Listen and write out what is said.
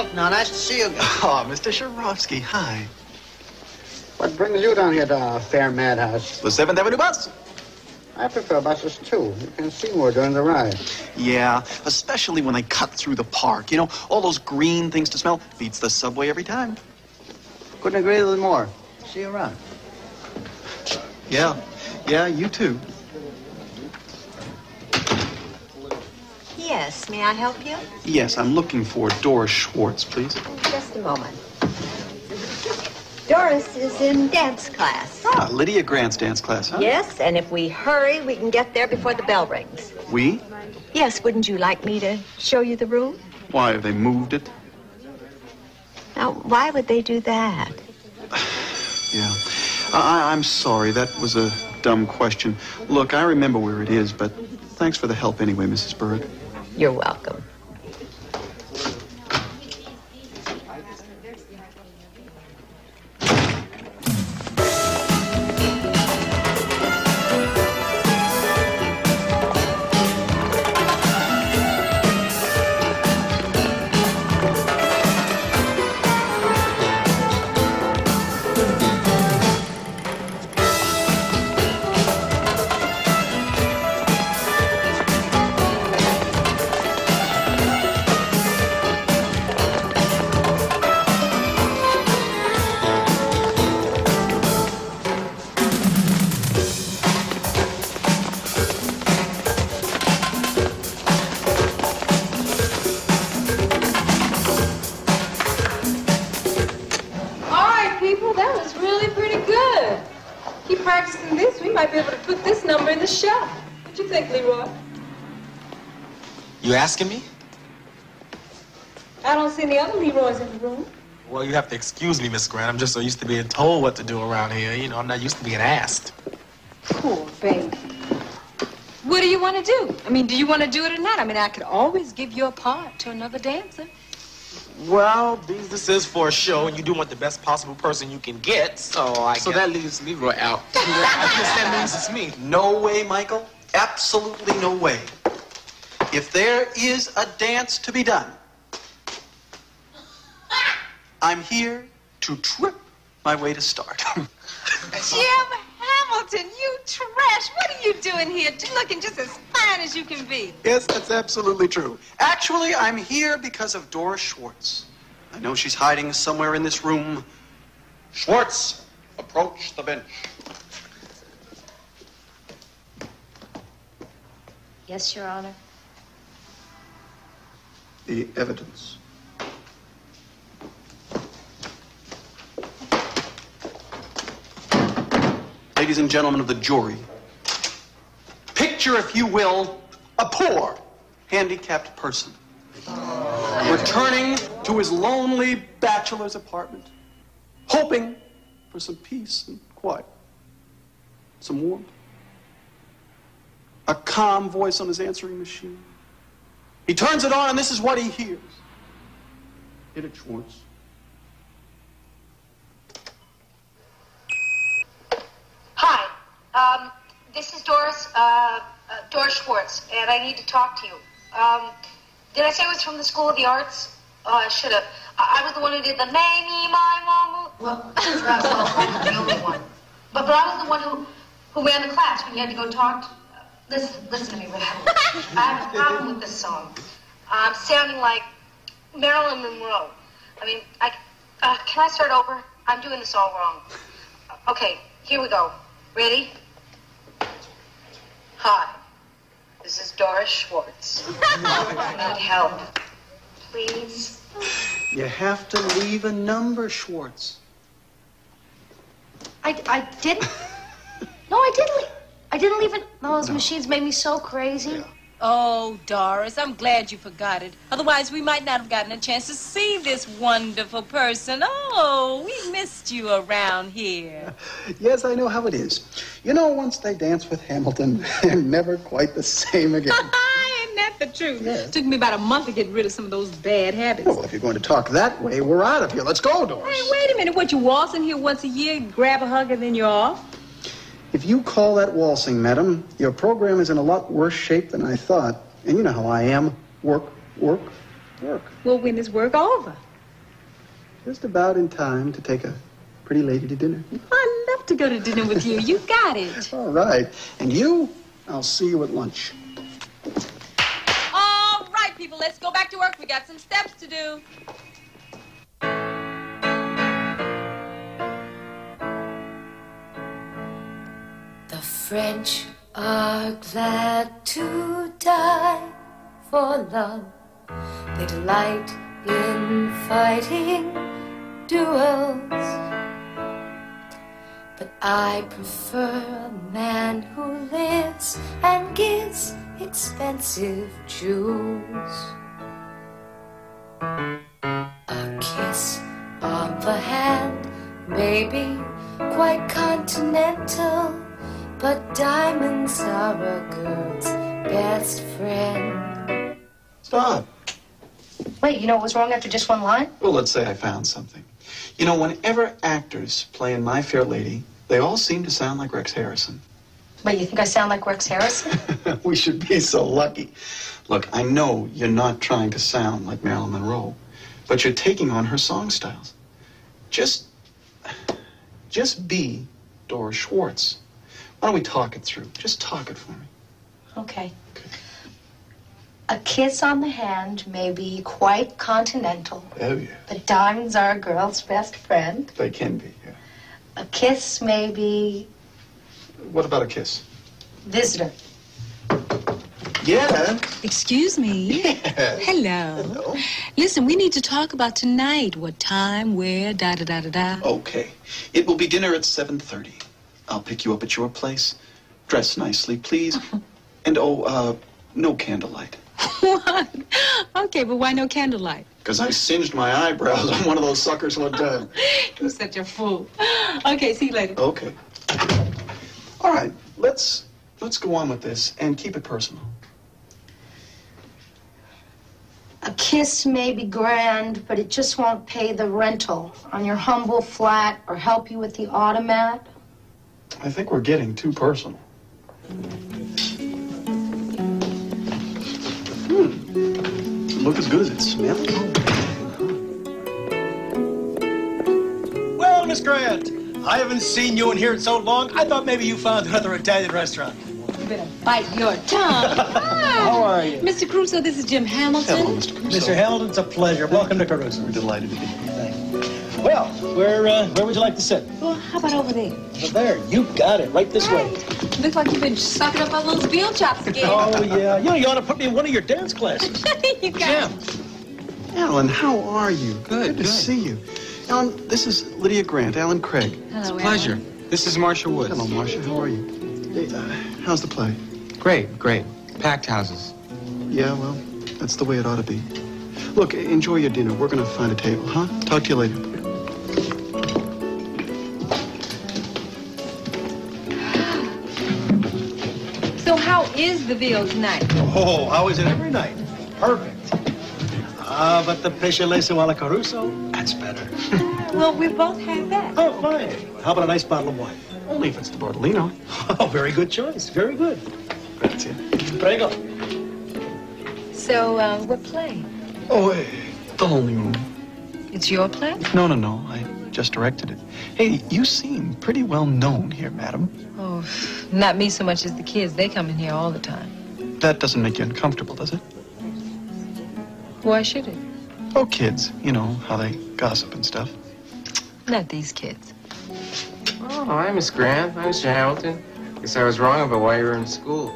Hamilton. Now, nice to see you again. Oh, Mr. Shorofsky, hi. What brings you down here to Fair Madhouse? The 7th Avenue bus? I prefer buses too. You can see more during the ride. Yeah, especially when they cut through the park. You know, all those green things to smell beats the subway every time. Couldn't agree with more. See you around. Yeah, yeah, you too. Yes, may I help you? Yes, I'm looking for Doris Schwartz, please. Just a moment. Doris is in dance class. Ah, Lydia Grant's dance class, huh? Yes, and if we hurry, we can get there before the bell rings. We? Yes, wouldn't you like me to show you the room? Why, have they moved it? Now, why would they do that? Yeah. I, I'm sorry, that was a dumb question. Look, I remember where it is, but thanks for the help anyway, Mrs. Berg. You're welcome. The show. What do you think, Leroy? You asking me? I don't see any other Leroys in the room. Well, you have to excuse me, Miss Grant. I'm just so used to being told what to do around here. You know, I'm not used to being asked. Poor baby. What do you want to do? I mean, do you want to do it or not? I mean, I could always give your part to another dancer. Well, this is for a show, and you do want the best possible person you can get, so I So guess- that leaves Leroy out. I guess that means it's me. No way, Michael. Absolutely no way. If there is a dance to be done, I'm here to trip my way to start. Jim Hamilton, you trash. What are you doing here? You're looking just as fine as you can be. yes, that's absolutely true. Actually, I'm here because of Doris Schwartz. I know she's hiding somewhere in this room. Schwartz, approach the bench. Yes, Your Honor. The evidence. Ladies and gentlemen of the jury, picture, if you will, a poor, handicapped person returning to his lonely bachelor's apartment, hoping for some peace and quiet, some warmth, a calm voice on his answering machine. He turns it on, and this is what he hears. Hit it, Schwartz. And I need to talk to you. Um, did I say it was from the School of the Arts? Oh, I should have. I, I was the one who did the "May Me My Mama." Well, that's not the only one. But but I was the one who who ran the class when you had to go talk. To, listen, listen to me, Red. I have a problem with this song. I'm sounding like Marilyn Monroe. I mean, I uh, can I start over? I'm doing this all wrong. Okay, here we go. Ready? Hi, this is Doris Schwartz. I need help. Please? You have to leave a number, Schwartz. I, I didn't. No, I didn't. leave- I didn't leave it. Those machines made me so crazy. Oh, Doris, I'm glad you forgot it. Otherwise, we might not have gotten a chance to see this wonderful person. Oh, we missed you around here. Yes, I know how it is. You know, once they dance with Hamilton, they're never quite the same again. Isn't that the truth? It Took me about a month to get rid of some of those bad habits. Oh, well, if you're going to talk that way, we're out of here. Let's go, Doris. Hey, wait a minute. What, you waltz in here once a year, grab a hug, and then you're off? If you call that waltzing, madam, your program is in a lot worse shape than I thought. And you know how I am. Work, work, work. Well, when is work over? Just about in time to take a pretty lady to dinner. I'd love to go to dinner with you. You got it. All right. And you, I'll see you at lunch. All right, people, let's go back to work. We got some steps to do. French are glad to die for love. They delight in fighting duels. But I prefer a man who lives and gives expensive jewels. A kiss on the hand may be quite continental, but diamonds are a girl's best friend. Stop. Wait, you know what was wrong after just one line? Well, let's say I found something. You know, whenever actors play in My Fair Lady, they all seem to sound like Rex Harrison. Wait, you think I sound like Rex Harrison? we should be so lucky. Look, I know you're not trying to sound like Marilyn Monroe, but you're taking on her song styles. Just, just be Doris Schwartz. Why don't we talk it through? Just talk it for me. Okay. A kiss on the hand may be quite continental, Oh yeah, but diamonds are a girl's best friend. they can be. Yeah. A kiss may be What about a kiss? visitor. Yeah. Excuse me. Hello. Hello. Listen, we need to talk about tonight. What time, where, da da da da da. Okay. It will be dinner at 7:30. I'll pick you up at your place. Dress nicely, please. And oh, uh, no candlelight. What? Okay, but why no candlelight? Because I singed my eyebrows on one of those suckers one time. You're such a fool. Okay, see you later. Okay. All right. Let's let's go on with this and keep it personal. A kiss may be grand, but it just won't pay the rental on your humble flat or help you with the automat. I think we're getting too personal. Hmm. Look as good as it smells. Well, Miss Grant, I haven't seen you in here in so long. I thought maybe you found another Italian restaurant. You better bite your tongue. How are you? Mr. Crusoe, this is Jim Hamilton. Hello, Mr. Crusoe. Mr. Hamilton, it's a pleasure. Welcome to Caruso. We're delighted to be here. Well, where uh, where would you like to sit? Well, how about over there? Over there. You got it. Right this way. Looks like you've been sucking up all those veal chops again. Oh yeah. You know, you ought to put me in one of your dance classes. you got Jim. Alan, how are you? Good, to good. see you. Alan, this is Lydia Grant, Alan Craig. Hello, it's a Pleasure. This is Marsha Woods. Hello, Marcia. How are you? Hey, uh, how's the play? Great, great. Packed houses. Yeah, well, that's the way it ought to be. Look, enjoy your dinner. We're going to find a table, huh? Talk to you later. So how is the veal tonight? Oh, how is it every night? Perfect. Ah, but the pesce alla Caruso, that's better. Well, we both had that. Oh, fine. How about a nice bottle of wine? Only if it's the Bardolino. Oh, very good choice. Very good. Grazie. Prego. So, uh, we're playing. Oh, eh, the lonely room. It's your play? No, no, no. I just directed it. Hey, you seem pretty well known here, madam. Oh, not me so much as the kids. They come in here all the time. That doesn't make you uncomfortable, does it? Why should it? Oh, kids. You know how they gossip and stuff. Not these kids. Oh, hi, Miss Grant. Hi, Mr. Hamilton. Guess I was wrong about why you were in school.